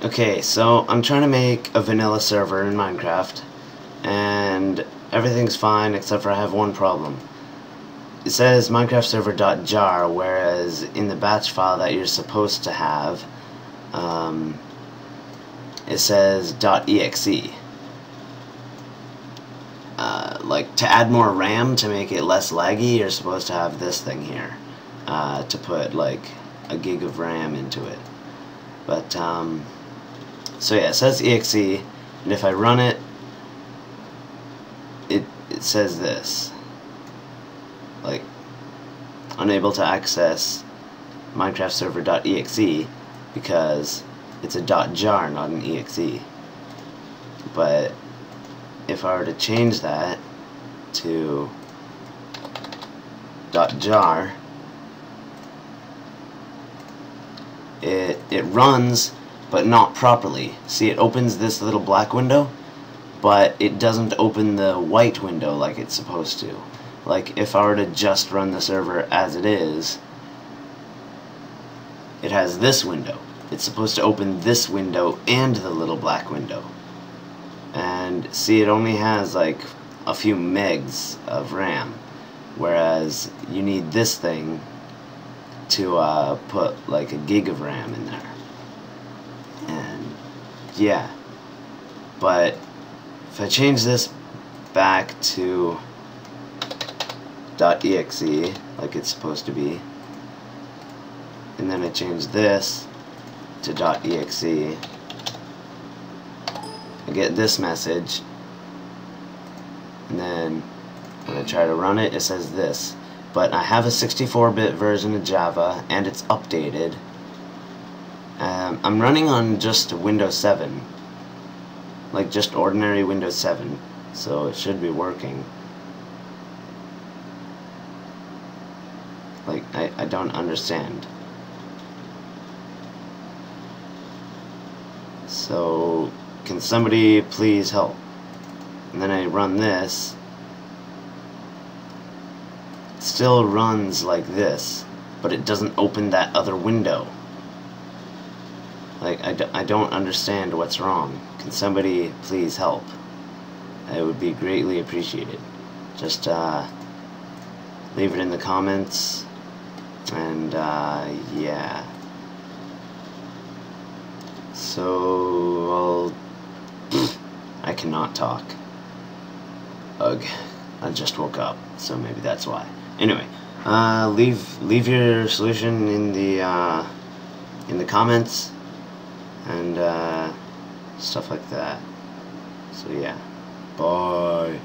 Okay, so I'm trying to make a vanilla server in Minecraft, and everything's fine except for I have one problem. It says Minecraft server.jar, whereas in the batch file that you're supposed to have, um, it says .exe. Uh, like to add more RAM to make it less laggy, you're supposed to have this thing here uh, to put like a gig of RAM into it. But um, so yeah, it says exe, and if I run it, it it says this, like unable to access Minecraft server.exe because it's a .jar, not an exe. But if I were to change that to .jar, it it runs but not properly. See, it opens this little black window, but it doesn't open the white window like it's supposed to. Like, if I were to just run the server as it is, it has this window. It's supposed to open this window and the little black window. And see, it only has like a few megs of RAM, whereas you need this thing to uh, put like a gig of RAM in there yeah. But if I change this back to .exe, like it's supposed to be, and then I change this to .exe, I get this message, and then when I try to run it, it says this. But I have a 64-bit version of Java, and it's updated, um, I'm running on just Windows 7. Like just ordinary Windows 7. So it should be working. Like, I, I don't understand. So, can somebody please help? And then I run this. It still runs like this, but it doesn't open that other window. Like, I d I don't understand what's wrong. Can somebody please help? It would be greatly appreciated. Just, uh, leave it in the comments. And, uh, yeah. So, I'll... I cannot talk. Ugh. I just woke up, so maybe that's why. Anyway, uh, leave leave your solution in the uh, in the comments and uh, stuff like that. So yeah, bye.